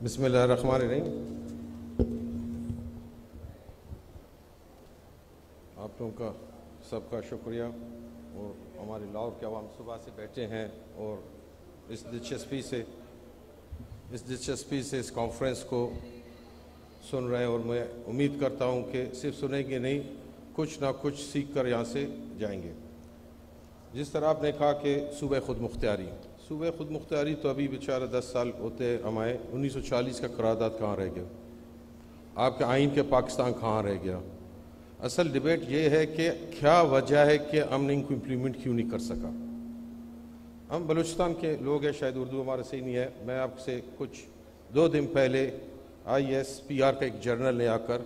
बिस्मिल्लाहिर्रहमानिर्रहीम। आप लोगों का सबका शुक्रिया और हमारे लाहौर के आवाम सुबह से बैठे हैं और इस दिलचस्पी से, इस दिलचस्पी से इस कॉन्फ्रेंस को सुन रहे हैं और मैं उम्मीद करता हूँ कि सिर्फ़ सुनेंगे नहीं, कुछ ना कुछ सीख कर यहाँ से जाएँगे। जिस तरह आपने कहा कि सूबह खुद मुख्तियारी। सूबह खुद मुख्तारी तो अभी बेचारा दस साल होते हमारे, उन्नीस सौ चालीस का करारदाद कहाँ रह गया? आपके आइन के पाकिस्तान कहाँ रह गया? असल डिबेट ये है कि क्या वजह है कि हमने इनको इम्प्लीमेंट क्यों नहीं कर सका? हम बलूचिस्तान के लोग हैं, शायद उर्दू हमारा सही नहीं है। मैं आपसे कुछ दो दिन पहले आई एस पी आर का एक जर्नल ले आकर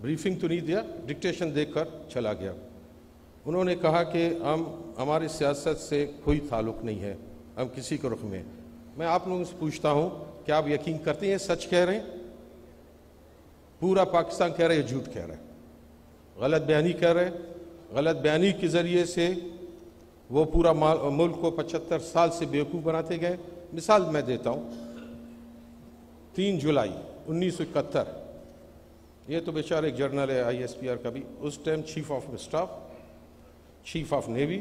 ब्रीफिंग तो नहीं दिया डिक्टेशन देकर चला गया। उन्होंने कहा कि हम, हमारी सियासत से कोई ताल्लुक़ नहीं है, हम किसी के रुख में। मैं आप लोगों से पूछता हूँ, क्या आप यकीन करते हैं सच कह रहे हैं? पूरा पाकिस्तान कह रहा है झूठ कह रहा है? गलत बयानी कह रहे हैं। गलत बयानी के ज़रिए से वो पूरा मुल्क को पचहत्तर साल से बेवकूफ़ बनाते गए। मिसाल मैं देता हूँ, तीन जुलाई उन्नीस सौ इकहत्तर, ये तो बेचारा एक जर्नल है, आई एस पी आर का भी, उस time chief of staff chief of navy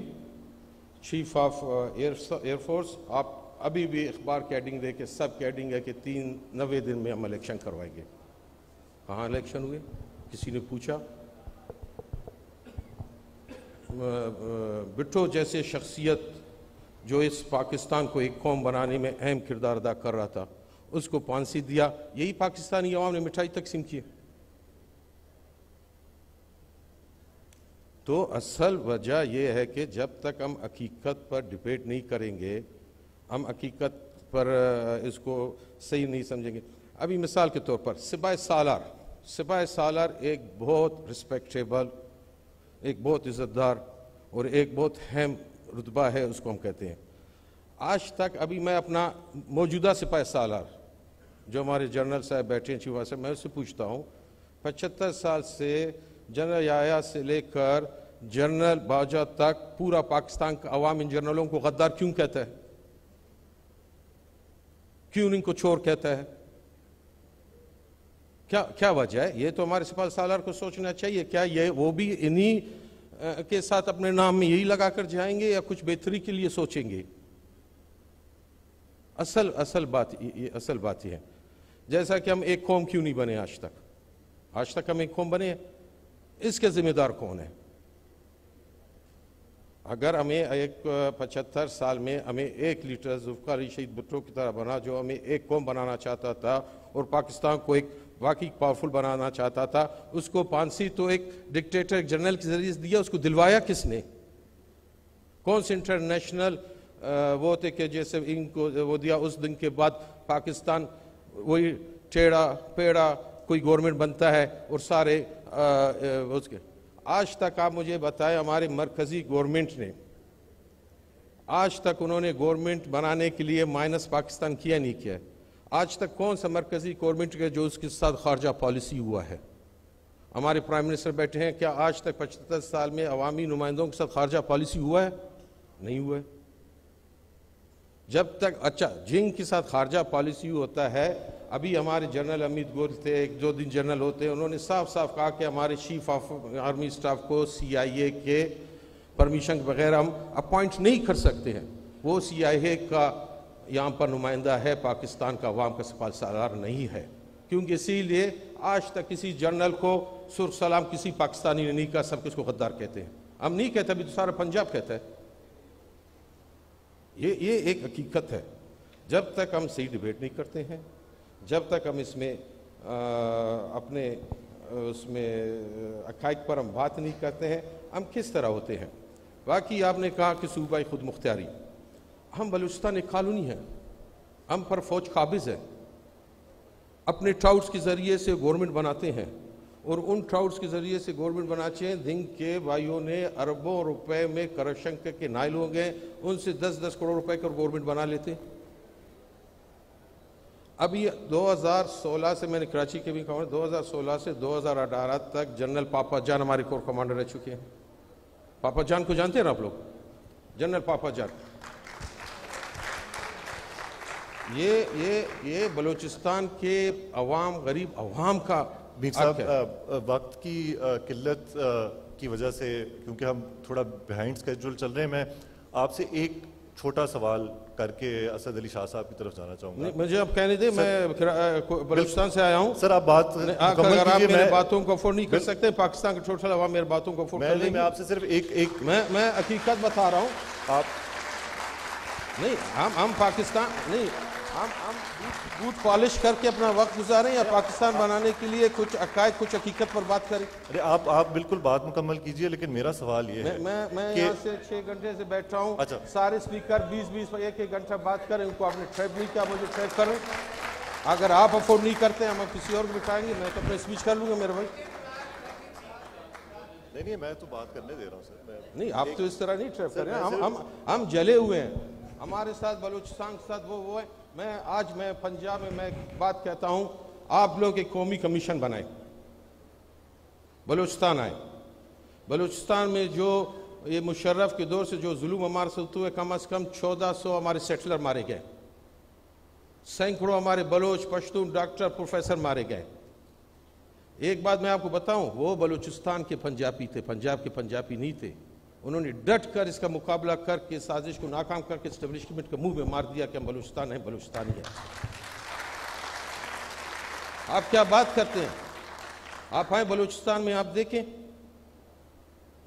chief of air force आप अभी भी अखबार कैडिंग दे के, सब कैडिंग है कि तीन नबे दिन में हम इलेक्शन करवाएँगे। कहाँ इलेक्शन हुए? किसी ने पूछा? बिट्टो जैसे शख्सियत जो इस पाकिस्तान को एक कौम बनाने में अहम किरदार अदा कर रहा था, उसको फांसी दिया। यही पाकिस्तानी अवाम ने मिठाई तकसीम की तो असल वजह यह है कि जब तक हम हकीकत पर डिबेट नहीं करेंगे, हम हकीकत पर इसको सही नहीं समझेंगे। अभी मिसाल के तौर पर सिपाही सालार। सिपाही सालार एक बहुत रिस्पेक्टेबल एक बहुत इज़्ज़तदार और एक बहुत अहम रुतबा है, उसको हम कहते हैं। आज तक अभी मैं अपना मौजूदा सिपाही सालार, जो हमारे जनरल साहब बैठे हैं चीफ से मैं उससे पूछता हूँ, पचहत्तर साल से जनरल याया से लेकर जनरल बाजा तक पूरा पाकिस्तान का अवाम इन जनरलों को गद्दार क्यों कहता है क्यों इनको चोर कहता है क्या क्या वजह है ये तो हमारे सिपाल सालार को सोचना चाहिए क्या ये वो भी इन्हीं के साथ अपने नाम में यही लगाकर जाएँगे या कुछ बेहतरी के लिए सोचेंगे असल असल बात ये असल बात ये है जैसा कि हम एक कौम क्यों नहीं बने आज तक आज तक हम एक कौम बने इसके जिम्मेदार कौन है? अगर हमें एक पचहत्तर साल में हमें एक लीटर जुल्फ़ार शहीद भुट्टो की तरह बना, जो हमें एक कौम बनाना चाहता था और पाकिस्तान को एक वाकई पावरफुल बनाना चाहता था, उसको फांसी तो एक डिक्टेटर जनरल के ज़रिए दिया, उसको दिलवाया किसने? कौन से इंटरनेशनल वो थे कि जैसे इनको, वो दिया, उस दिन के बाद पाकिस्तान, वही टेढ़ा पेड़ा कोई गवर्नमेंट बनता है और सारे उसके। आज तक आप मुझे बताएँ हमारे मरकजी गवर्नमेंट ने, आज तक उन्होंने गवर्नमेंट बनाने के लिए माइनस पाकिस्तान किया नहीं किया आज तक कौन सा मरकजी गवर्नमेंट के जो उसके साथ खारजा पॉलिसी हुआ है? हमारे प्राइम मिनिस्टर बैठे हैं, क्या आज तक पचहत्तर साल में अवामी नुमाइंदों के साथ खारजा पॉलिसी हुआ है? नहीं हुआ है। जब तक अच्छा जिंग के साथ खारजा पॉलिसी होता है, अभी हमारे जनरल अमित गोल थे, एक दो दिन जनरल होते हैं उन्होंने साफ़ साफ़ कहा कि हमारे चीफ ऑफ़ आर्मी स्टाफ को सीआईए के परमिशन वगैरह हम अपॉइंट नहीं कर सकते हैं। वो सीआईए का यहाँ पर नुमाइंदा है, पाकिस्तान का अवाम का सफाल सालार नहीं है। क्योंकि इसीलिए आज तक किसी जनरल को सुर सलाम किसी पाकिस्तानी ने नहीं कहा, सब किसको गद्दार कहते हैं। हम नहीं कहते, अभी तो सारा पंजाब कहता है। ये ये एक हकीकत है। जब तक हम सही डिबेट नहीं करते हैं जब तक हम इसमें आ, अपने उसमें अकाइक पर हम बात नहीं करते हैं हम किस तरह होते हैं? बाकी आपने कहा कि सूबाई खुद मुख्तारी हम बलूचिस्तान एक कॉलोनी है। हम पर फौज काबिज है। अपने ट्राउट्स के ज़रिए से गवर्नमेंट बनाते हैं। और उन ट्राउट्स के ज़रिए से गवर्नमेंट बनाते हैं। दिन के भाइयों ने अरबों रुपए में करप्शन के नाइल हो गए उनसे दस दस करोड़ रुपए का गवर्नमेंट बना लेते। हैं अभी 2016 से मैंने कराची के भी कहा 2016 से 2018 तक जनरल पापा जान हमारे कोर कमांडर रह चुके हैं। पापा जान को जानते हैं ना आप लोग? जनरल पापा जान ये ये ये बलूचिस्तान के अवाम, गरीब अवाम का मीर साहब वक्त की किल्लत की वजह से क्योंकि हम थोड़ा बिहाइंड स्केड्यूल चल रहे हैं मैं आपसे एक छोटा सवाल करके असद अली शाह साहब की तरफ़ जाना चाहूँगा। मुझे अब कहने दे मैं बलूचिस्तान से आया हूँ। सर आप बात अगर आप मेरी बातों को अफोर्ड नहीं कर सकते पाकिस्तान का टोटल अवाम मेरी बातों को अफोर्ड कर मैं आपसे सिर्फ़ एक एक मैं मैं हकीकत बता रहा हूँ। आप नहीं हम हम पाकिस्तान नहीं हम हम बूट पॉलिश करके अपना वक्त गुजारें या पाकिस्तान बनाने के लिए कुछ अकायद कुछ हकीकत पर बात करें? अरे आप आप बिल्कुल बात मुकम्मल कीजिए लेकिन मेरा सवाल ये मैं है मैं मैं यहाँ से छह घंटे से बैठा हूँ। अच्छा। सारे स्पीकर बीस बीस एक एक घंटा बात करें उनको आपने ट्रैप नहीं किया मुझे ट्रैप करें। अगर आप अफोर्ड नहीं करते हम किसी और को बिठाएँगे मैं तो अपने स्पीच कर लूँगा मेरे भाई। नहीं नहीं मैं तो बात करने दे रहा हूँ सर। नहीं आप तो इस तरह नहीं ट्रैप कर रहे मैं हम हम हम जले हुए हैं। हमारे साथ बलूचिस्तान के साथ वो वो है। मैं, आज मैं पंजाब में मैं बात कहता हूँ, आप लोग एक कौमी कमीशन बनाए। बलूचिस्तान आए। बलूचिस्तान में जो ये मुशर्रफ के दौर से जो जुलूम हमारे से होते हुए, कम अज़ कम चौदह सौ हमारे सेटलर मारे गए। सैकड़ों हमारे बलोच, पश्तून, डॉक्टर, प्रोफेसर मारे गए। एक बात मैं आपको बताऊँ, वो बलूचिस्तान के पंजाबी थे, पंजाब के पंजाबी नहीं थे। उन्होंने डट कर इसका मुकाबला करके, साजिश को नाकाम करके स्टेब्लिशमेंट के मुँह में मार दिया कि हम बलूचिस्तान है, बलूचिस्तानी है। आप क्या बात करते हैं? आप आए बलूचिस्तान में, आप देखें।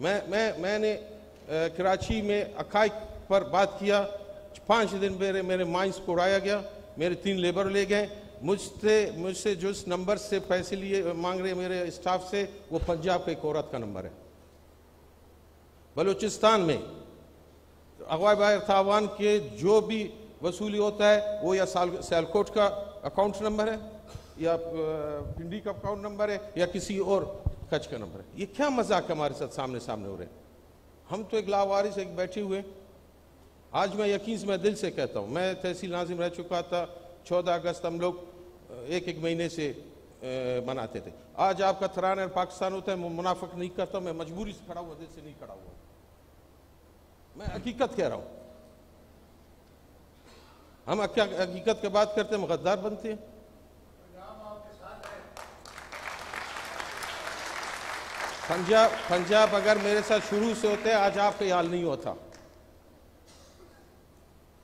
मैं मैं, मैंने कराची में अकाइक पर बात किया। पाँच दिन मेरे मेरे माइंस को उड़ाया गया। मेरे तीन लेबर ले गए। मुझसे मुझसे जो इस नंबर से पैसे लिए, मांग रहे मेरे स्टाफ से, वो पंजाब का एक औरत का नंबर है। बलूचिस्तान में। अगवा तावान के जो भी वसूली होता है, वो या साल सियालकोट का अकाउंट नंबर है, या पिंडी का अकाउंट नंबर है, या किसी और कच का नंबर है। ये क्या मज़ाक हमारे साथ सामने सामने हो रहे हैं? हम तो एक लावारिस, एक बैठे हुए आज मैं यकीन मैं दिल से कहता हूँ, मैं तहसील नाजिम रह चुका था, चौदह अगस्त हम लोग एक एक महीने से मनाते थे। आज आपका तरान पाकिस्तान होता है मुनाफक नहीं करता, मैं मजबूरी से खड़ा हुआ से नहीं खड़ा हुआ। मैं हकीकत कह रहा हूँ। हम हकीकत की बात करते हैं गद्दार बनते हैं। पंजाब पंजाब अगर मेरे साथ शुरू से होते, आज आपका हाल नहीं होता।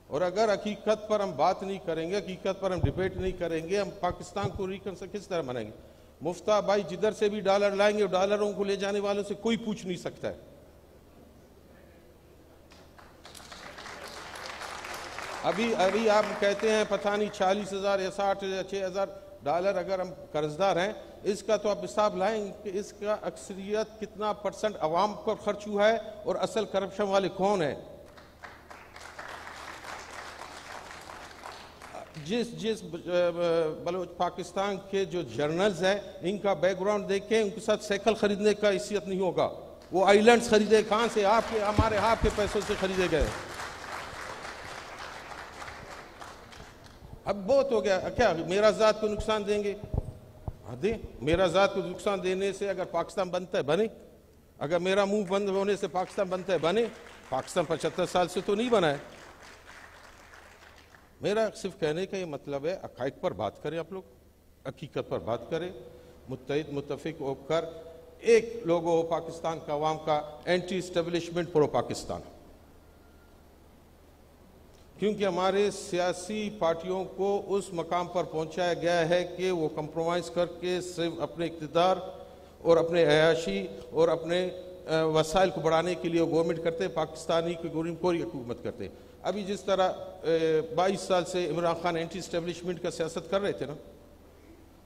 और अगर हकीकत पर हम बात नहीं करेंगे, हकीकत पर हम डिबेट नहीं करेंगे, हम पाकिस्तान को रिकन किस तरह बनाएँगे? मुफ्ता भाई जिधर से भी डॉलर लाएँगे डॉलरों को ले जाने वालों से कोई पूछ नहीं सकता है। अभी अभी आप कहते हैं, पता नहीं, चालीस हज़ार या साठ या छह हज़ार डॉलर अगर हम कर्जदार हैं, इसका तो आप हिसाब लाएँगे कि इसका अक्सरियत कितना परसेंट अवाम पर खर्च हुआ है और असल करप्शन वाले कौन है? जिस जिस बलोच पाकिस्तान के जो जर्नल्स हैं, इनका बैकग्राउंड देख, उनके साथ साइकिल खरीदने का हैसियत नहीं होगा। वो आइलैंड्स खरीदे, कहाँ से आपके, हमारे, आपके पैसों से खरीदे गए। अब बहुत हो गया। क्या, मेरा जात को नुकसान देंगे? हाँ दे मेरा जात को नुकसान देने से अगर पाकिस्तान बनता है, बने। अगर मेरा मुँह बंद होने से पाकिस्तान बनता है, बने। पाकिस्तान पचहत्तर साल से तो नहीं बना है। मेरा सिर्फ़ कहने का ये मतलब है अकाइक पर बात करें आप लोग, हकीकत पर बात करें। मुतहद मुतफिक होकर एक लोगो पाकिस्तान का अवाम का एंटी स्टेब्लिशमेंट प्रो पाकिस्तान। क्योंकि हमारे सियासी पार्टियों को उस मकाम पर पहुँचाया गया है कि वो कंप्रोमाइज़ करके सिर्फ़ अपने इकतदार और अपने अयाशी और अपने वसाइल को बढ़ाने के लिए गवर्नमेंट करते पाकिस्तानी की गवर्नमेंट कोई हुकूमत करते अभी जिस तरह बाईस साल से इमरान खान एंटी स्टेब्लिशमेंट का सियासत कर रहे थे ना,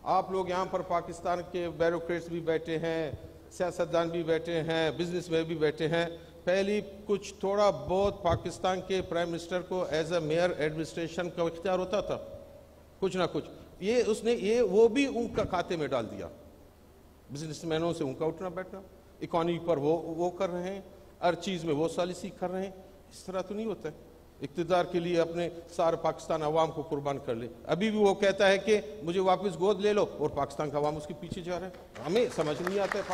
आप लोग यहाँ पर पाकिस्तान के बैरोक्रेट्स भी बैठे हैं, सियासतदान भी बैठे हैं बिज़नेस में भी बैठे हैं। पहली कुछ थोड़ा बहुत पाकिस्तान के प्राइम मिनिस्टर को एज अ मेयर एडमिनिस्ट्रेशन का इख्तियार होता था, कुछ ना कुछ। ये उसने, ये वो भी उनका खाते में डाल दिया। बिजनेसमैनों से उनका उठना बैठना इकॉनमी पर वो वो कर रहे हैं, हर चीज़ में वो सॉलिसी कर रहे हैं। इस तरह तो नहीं होता है। इकतदार के लिए अपने सारे पाकिस्तान अवाम को कुर्बान कर ले। अभी भी वो कहता है कि मुझे वापस गोद ले लो और पाकिस्तान का अवाम उसके पीछे जा रहा है। हमें समझ नहीं आता है।